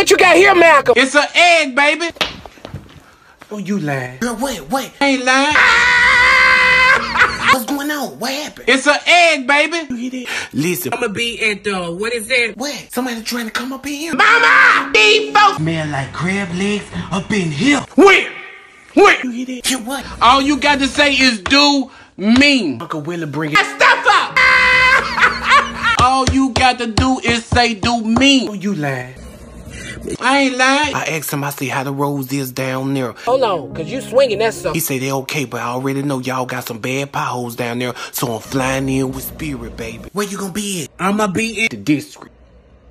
What you got here, Malcolm? It's an egg, baby. Oh, you lying. Girl, wait, wait. I ain't lying. Ah! What's going on? What happened? It's an egg, baby. You hear that? Listen, I'ma be at the, what is that? what? Somebody trying to come up in here? Mama, these folks. Smell like crab legs up in here. When? When? You hear that? You what? All you got to say is do me. Uncle Willie bring it. Step up. All you got to do is say do Oh, you lying. I ain't lying. I asked him, I see how the roads is down there. Hold on, cause you swinging that stuff. He say they okay, but I already know y'all got some bad potholes down there, so I'm flying in with spirit, baby. Where you gonna be at? I'ma be in the district.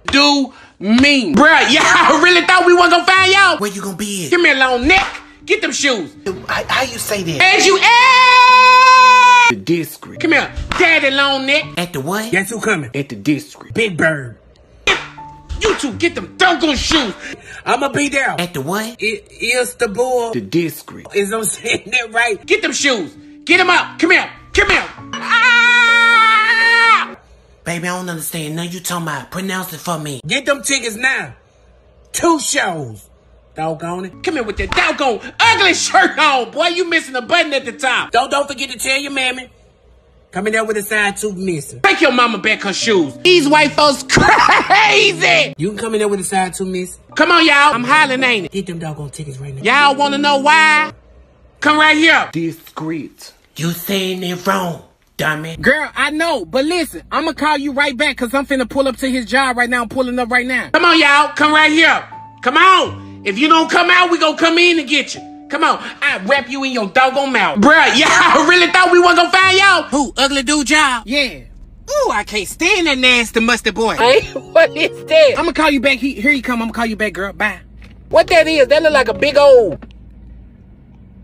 Do me. Bruh, y'all really thought we wasn't gonna find y'all? Where you gonna be at? Give me a long neck. Get them shoes. How, how you say that? As you The add. district. Come here. Daddy long neck. At the what? Guess who coming? At the district. Big Bird. You two get them doggone shoes. I'ma be there. At the what? It is the bull. The district. Is I'm saying that right? Get them shoes. Get them up. Come here. Come here. Ah! Baby, I don't understand. None you talking about. Pronounce it for me. Get them tickets now. Two shows. Doggone it. Come here with that doggone ugly shirt on. Boy, you missing a button at the top. Don't don't forget to tell your mammy. Coming there with a side tooth missing. Take your mama back her shoes. These white folks crazy. You can come in there with a side tooth missing. Come on, y'all. I'm hollering, ain't it? Get them doggone tickets right now. Y'all want to know why? Come right here. Discreet. You saying it wrong, dummy. Girl, I know, but listen, I'm gonna call you right back because I'm finna pull up to his job right now. I'm pulling up right now. Come on, y'all. Come right here. Come on. If you don't come out, we gonna come in and get you. Come on. I wrap you in your doggone mouth. Bruh, y'all really thought we wasn't gonna find y'all? Who? Ugly dude job? Yeah. Ooh, I can't stand that nasty musty boy. Hey, what is that? I'm gonna call you back. He, here you come. I'm gonna call you back, girl. Bye. What that is? That look like a big old.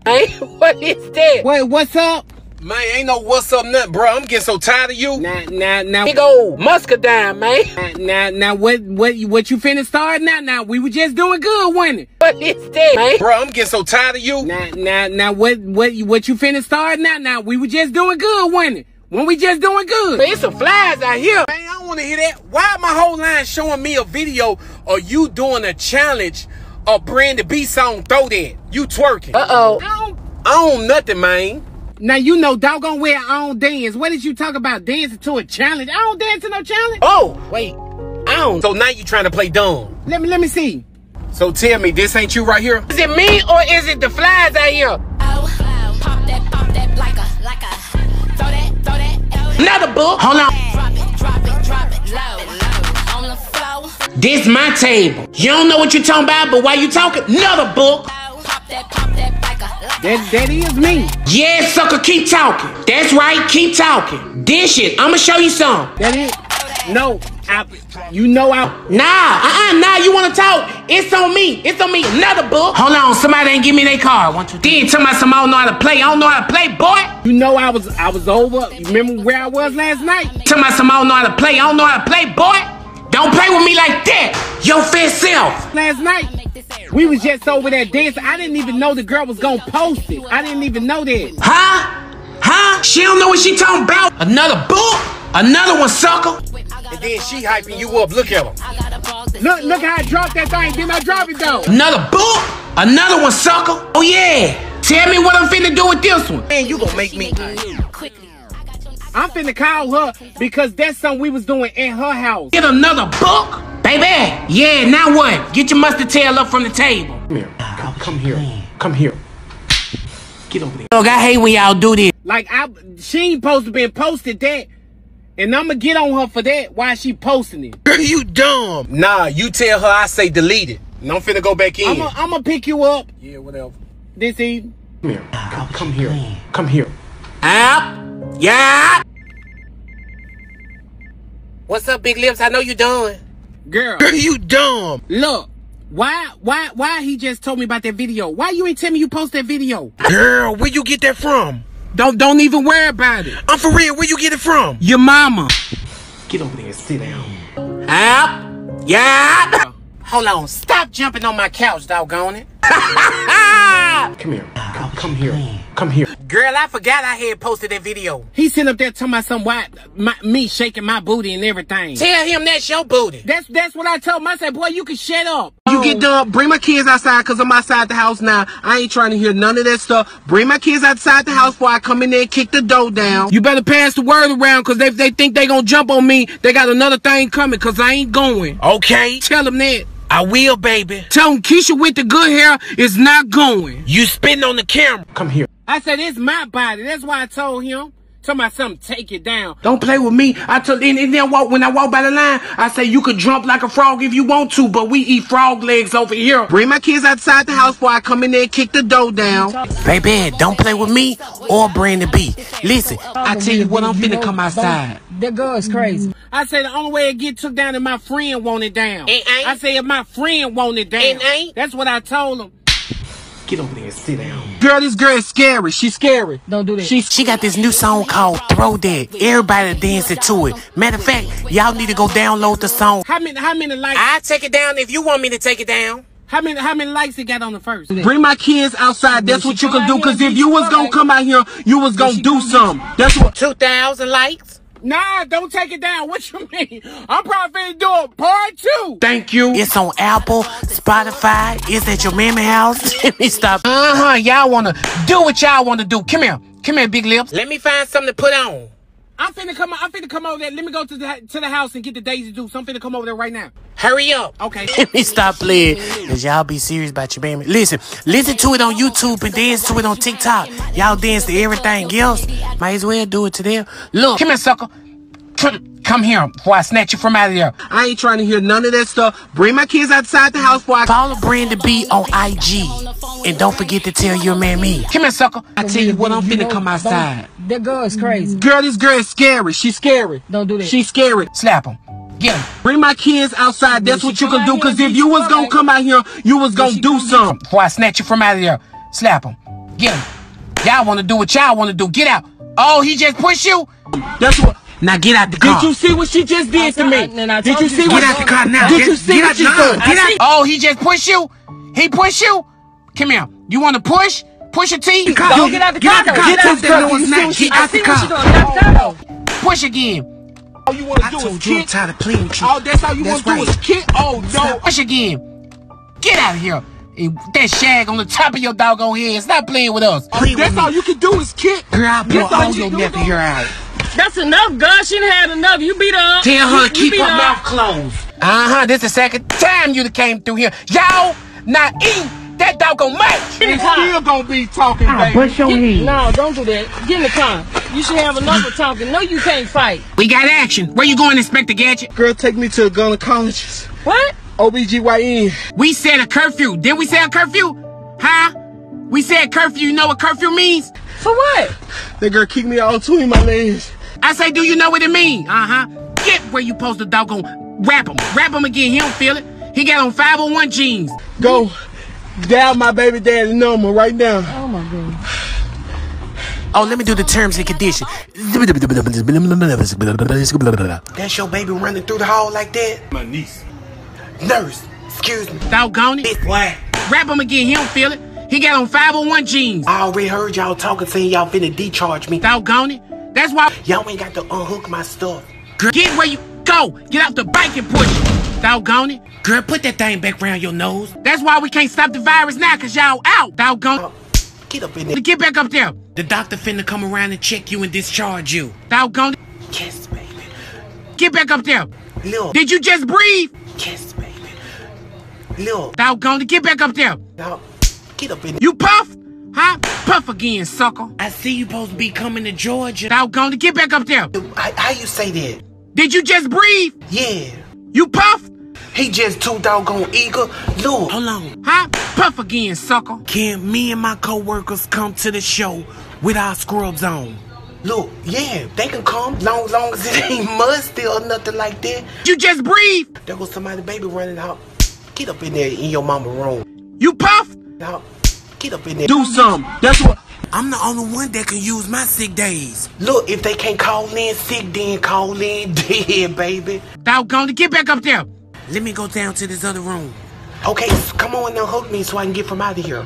Hey, what is that? Wait, What's up? Man, ain't no what's up nothing, bro. I'm getting so tired of you. Now, now, now, big old muscadine, man. Now, now, what, what, what you finna start now? Now, we were just doing good, wasn't it? What is that, man? Bro, I'm getting so tired of you. Now, now, now, what, what, what you finna start now? Now, we were just doing good, wasn't it? When we just doing good. There's some flies out here. Man, I don't want to hear that. Why my whole line showing me a video of you doing a challenge of Brandy B song Throw That? You twerking. Uh oh. I don't, I don't nothing, man. Now you know doggone where I don't dance. What did you talk about dancing to a challenge? I don't dance to no challenge. Oh, wait. I don't. So now you trying to play dumb. Let me let me see. So tell me, this ain't you right here? Is it me or is it the flies out here? Oh, oh pop that, pop that like a, like a, throw that, throw that, oh, Another book. Hold on. drop it, drop it, drop it, low, low, on the floor. This my table. You don't know what you're talking about, but while you talking, another book. Oh, pop that, pop that like a, like That that is me. Yeah, sucker, keep talking. That's right, keep talking. Dish it. I'ma show you some. That is. No, I, you know I. Nah, uh-uh, nah, you wanna talk? It's on me. It's on me. Another book. Hold on, somebody ain't give me their card. One, two, three. Then tell me some I don't know how to play. I don't know how to play, boy. You know I was I was over. You remember where I was last night? Tell me some I don't know how to play. I don't know how to play, boy. Don't play with me like that. Your fair self. Last night we was just over there dancing. I didn't even know the girl was gonna post it. I didn't even know that. Huh? Huh? She don't know what she talking about. Another book? Another one, sucker. And then she hyping you up. Look at her. I got a ball that Look look how I dropped that thing. Didn't I drop it though? Another book? Another one, sucker. Oh yeah. Tell me what I'm finna do with this one. Man, you gonna make me. quickly. I'm finna call her because that's something we was doing at her house. Get another book? Baby. Yeah, now what? Get your mustard tail up from the table. Come here. Come, come here. Come here. Get over there. Look, I hate when y'all do this. Like I, she ain't supposed to been posted that, and I'ma get on her for that. Why she posting it? Girl, you dumb. Nah, you tell her I say delete it. And I'm finna go back in. I'ma I'ma pick you up yeah, whatever. this evening. Come here. Come, come here. Come here. Out. Yeah. What's up, big lips? I know you done. Girl, Girl, you dumb. look. Why why why he just told me about that video? Why you ain't tell me you post that video? Girl, where you get that from? Don't don't even worry about it. I'm for real. Where you get it from? Your mama. Get over there and sit down. Out. Yeah. Hold on. Stop jumping on my couch, doggone it. Come Come, Come here. Come here. Girl, I forgot I had posted that video. He sitting up there talking about some white, my, me shaking my booty and everything. Tell him that's your booty. That's that's what I told him. I said, boy, you can shut up. You get done, bring my kids outside because I'm outside the house now. I ain't trying to hear none of that stuff. Bring my kids outside the house before I come in there and kick the door down. You better pass the word around because if they think they gonna jump on me, they got another thing coming because I ain't going. Okay. Tell them that. I will, baby. Tell him Keisha with the good hair is not going. You spitting on the camera. Come here. I said, it's my body. That's why I told him. Talking about something, take it down. Don't play with me. I told and, and then walk when I walk by the line, I say you could jump like a frog if you want to, but we eat frog legs over here. Bring my kids outside the house before I come in there and kick the door down. Baby, don't play with me or Brandon B. Listen, I tell you what, I'm finna come outside. That girl is crazy. I said the only way it get took down is my friend want it down. It ain't. I said if my friend want it down. It ain't. That's what I told him. Get over there and sit down. Girl, this girl is scary. She's scary. Don't do that. She's she got this new song called Throw That. Everybody dancing to it. Matter of fact, y'all need to go download the song. How many how many likes I take it down if you want me to take it down. how many how many likes it got on the first? Bring my kids outside. That's what you can do. Cause if you was gonna come out here, you was gonna do come something. That's what. 2,000 likes. Nah, don't take it down. What you mean? I'm probably finna do a part two. Thank you. It's on Apple, Spotify. It's at your mammy house. Let me stop. Uh-huh. Y'all wanna do what y'all wanna do. Come here. Come here, big lips. Let me find something to put on. I'm finna come I'm finna come over there. Let me go to the to the house and get the Daisy Dukes. I'm finna come over there right now. Hurry up. Okay. Let me stop playing. Cause y'all be serious about your baby. Listen, listen to it on YouTube and dance to it on TikTok. Y'all dance to everything else. Might as well do it to them. Look, Come here, sucker. Come, come here before I snatch you from out of there. I ain't trying to hear none of that stuff. Bring my kids outside the house before I. follow Brandon B on IG. And don't forget to tell your man me. Come here, sucker. I tell you what, I'm finna come outside. That girl is crazy. Girl, this girl is scary. She's scary. Don't do that. She's scary. Slap him. Get him. Bring my kids outside. That's what you can do. Cause if you was gonna come out here, you was gonna do come something. Before I snatch you from out of there. Slap him. Get him. Y'all wanna do what y'all wanna do. Get out. Oh, he just pushed you? That's what. Now get out the car. Did you see what she just did to me? Did you you see what? get out the car now. Did you see get what out she's the car. doing? Get Get out. out. Oh, he just pushed you? He pushed you? Come here. You wanna push? Push your T? Don't get out the Get out the car. Get out the Get car. out the car. Get out I the see car. what she doing. Get out the car. Push again. All you wanna do is told you I'm kick. tired of playing with you. Oh, that's all you wanna do is kick. Oh no. Push again. Get out of here. That shag on the top of your doggone head. Stop playing with us. Play with That's me. all you can do is kick. Girl, I'll blow That's all all your do, nephew here out. That's enough, girl. She done had enough. You beat her up. Tell her You- keep you her up. mouth closed. Uh-huh. This the second time you came through here. Y'all not eating that doggone much. And still gonna be talking, baby. Push your Get- No, don't do that. Get in the car. You should have another talking. No, you can't fight. We got action. Where you going, Inspector Gadget? Girl, take me to a gynecologist. What? OBGYN. We said a curfew. Did we say a curfew? Huh? We said curfew. You know what curfew means? For what? That girl kicked me all between my legs. I say, do you know what it mean? Uh-huh. Get where you supposed to doggone wrap him. Wrap him again. He don't feel it. He got on 501 jeans. Go down my baby daddy number right now. Oh my god. Oh, let me do the terms and conditions. That's your baby running through the hall like that? My niece. Nurse, excuse me. Doggone it. What? Wrap him again. He don't feel it. He got on 501 jeans. I already heard y'all talking, saying y'all finna decharge me. Doggone it. That's why. Y'all ain't got to unhook my stuff. Get where you go. Get out the bike and push it. Doggone it. Girl, put that thing back around your nose. That's why we can't stop the virus now, cause y'all out. Doggone Oh, Get up in there. Get back up there. The doctor finna come around and check you and discharge you. Doggone it. Yes, baby. Get back up there. Look, Did you just breathe? yes, baby. Look, Doggone it. Get back up there. now, get up in there. You puff? Huh? Puff again, sucker. I see you supposed to be coming to Georgia. Doggone it. Get back up there. How, how you say that? Did you just breathe? Yeah. You puff? He just too doggone eager. Look, hold on. Huh? Puff again, sucker. Can me and my coworkers come to the show with our scrubs on? Look, yeah, they can come, long as long as it ain't musty or nothing like that. You just breathe? There goes somebody baby running out. Get up in there in your mama room. You puff? Now, get up in there. Do something. That's what. I'm the only one that can use my sick days. Look, if they can't call in sick, then call in dead, baby. Doggone. Get back up there. Let me go down to this other room. Okay, come on now, hook me so I can get from out of here.